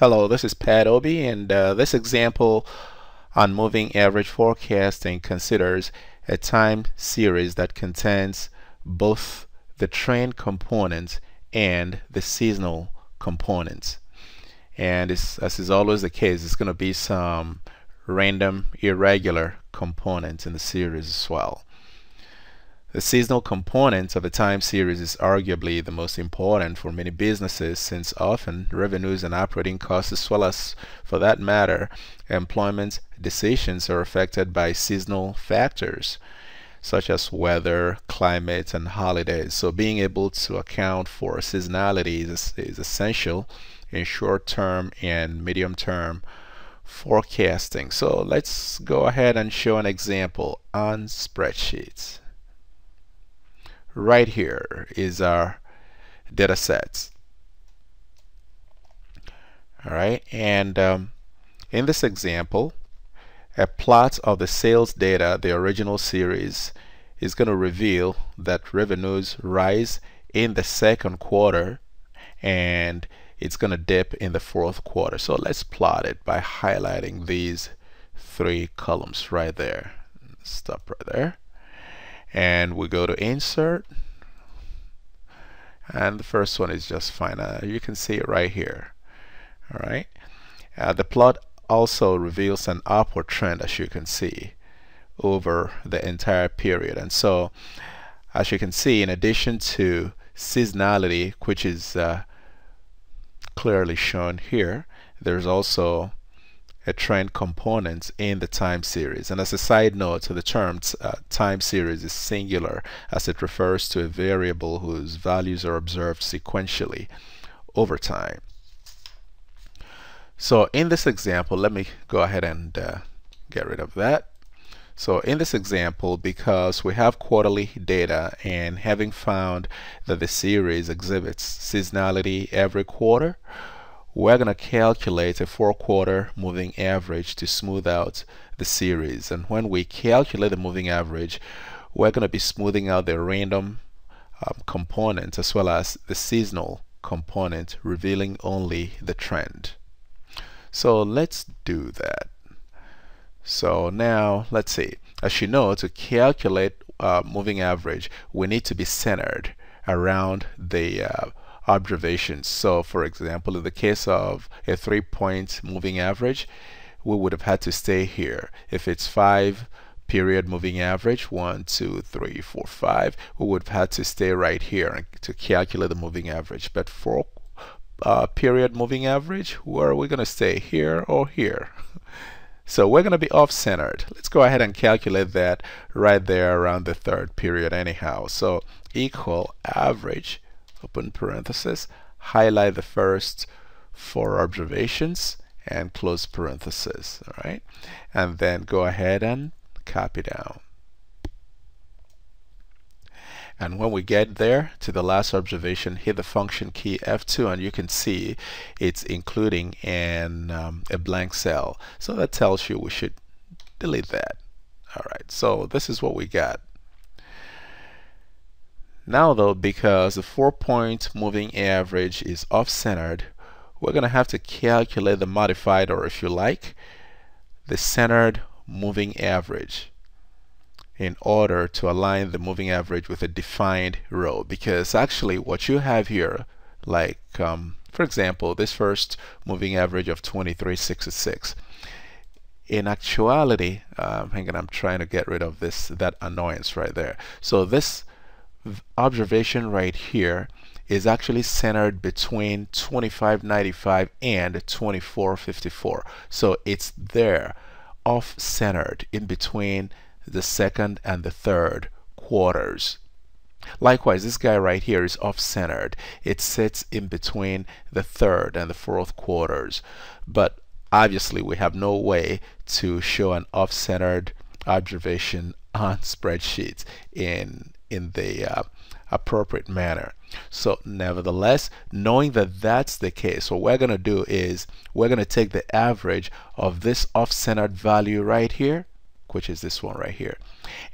Hello, this is Pat Obi, and uh, this example on moving average forecasting considers a time series that contains both the trend component and the seasonal components. And as is always the case, it's going to be some random irregular components in the series as well. The seasonal component of a time series is arguably the most important for many businesses since often revenues and operating costs as well as, for that matter, employment decisions are affected by seasonal factors such as weather, climate, and holidays. So being able to account for seasonality is, is essential in short-term and medium-term forecasting. So let's go ahead and show an example on spreadsheets right here is our data sets. All right and um, in this example a plot of the sales data the original series is going to reveal that revenues rise in the second quarter and it's going to dip in the fourth quarter. So let's plot it by highlighting these three columns right there. Stop right there and we go to insert. And the first one is just fine. Uh, you can see it right here. All right. Uh, the plot also reveals an upward trend as you can see over the entire period. And so as you can see in addition to seasonality which is uh, clearly shown here there's also a trend component in the time series. And as a side note, the term uh, time series is singular as it refers to a variable whose values are observed sequentially over time. So in this example, let me go ahead and uh, get rid of that. So in this example, because we have quarterly data and having found that the series exhibits seasonality every quarter, we're going to calculate a four quarter moving average to smooth out the series. And when we calculate the moving average we're going to be smoothing out the random um, component as well as the seasonal component revealing only the trend. So let's do that. So now let's see. As you know to calculate uh, moving average we need to be centered around the uh, observations. So for example, in the case of a three point moving average, we would have had to stay here. If it's five period moving average, one, two, three, four, five, we would have had to stay right here to calculate the moving average. But for uh, period moving average, where are we going to stay, here or here? So we're going to be off-centered. Let's go ahead and calculate that right there around the third period anyhow. So equal average open parenthesis, highlight the first four observations and close parenthesis, all right? And then go ahead and copy down. And when we get there to the last observation, hit the function key F2 and you can see it's including in um, a blank cell. So that tells you we should delete that. All right, so this is what we got. Now though, because the four point moving average is off-centered, we're going to have to calculate the modified, or if you like, the centered moving average in order to align the moving average with a defined row. Because actually what you have here, like um, for example, this first moving average of 2366, in actuality, um, hang on, I'm trying to get rid of this that annoyance right there. So this observation right here is actually centered between 2595 and 2454 so it's there off centered in between the second and the third quarters Likewise, this guy right here is off-centered. It sits in between the third and the fourth quarters. But obviously, we have no way to show an off-centered observation on spreadsheets in in the uh, appropriate manner. So nevertheless, knowing that that's the case, what we're going to do is we're going to take the average of this off-centered value right here, which is this one right here,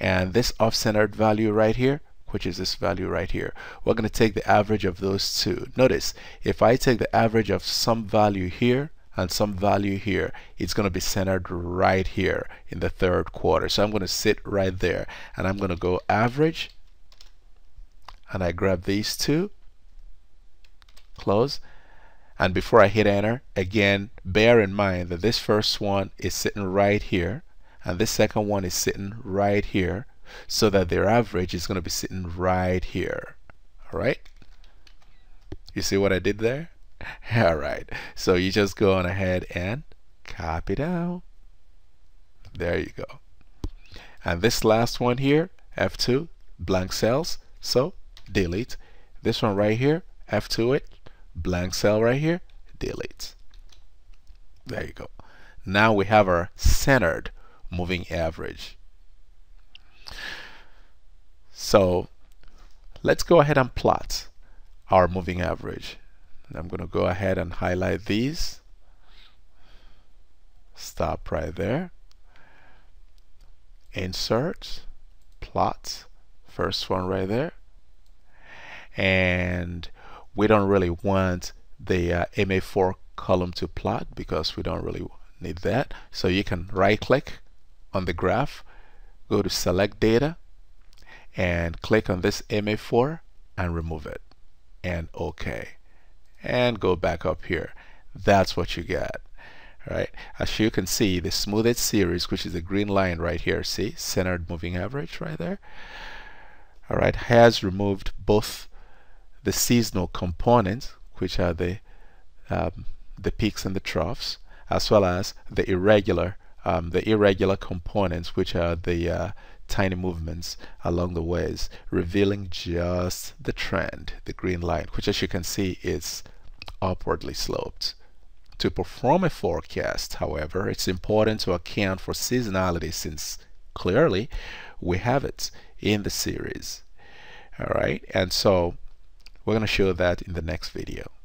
and this off-centered value right here, which is this value right here. We're going to take the average of those two. Notice, if I take the average of some value here and some value here, it's going to be centered right here in the third quarter. So I'm going to sit right there and I'm going to go average and I grab these two, close, and before I hit enter, again, bear in mind that this first one is sitting right here and this second one is sitting right here so that their average is going to be sitting right here. All right? You see what I did there? All right. So you just go on ahead and copy down. There you go. And this last one here, F2, blank cells. So delete. This one right here, F2 it, blank cell right here, delete. There you go. Now we have our centered moving average. So let's go ahead and plot our moving average. And I'm going to go ahead and highlight these. Stop right there. Insert, plot, first one right there. And we don't really want the uh, MA4 column to plot because we don't really need that. So you can right click on the graph, go to select data, and click on this MA4 and remove it. And OK and go back up here. That's what you get. Right? As you can see, the smoothed series, which is the green line right here, see, centered moving average right there, all right, has removed both the seasonal components, which are the um, the peaks and the troughs, as well as the irregular um, the irregular components, which are the uh, tiny movements along the ways, revealing just the trend, the green line, which as you can see is upwardly sloped. To perform a forecast, however, it's important to account for seasonality since clearly we have it in the series. All right, and so we're going to show that in the next video.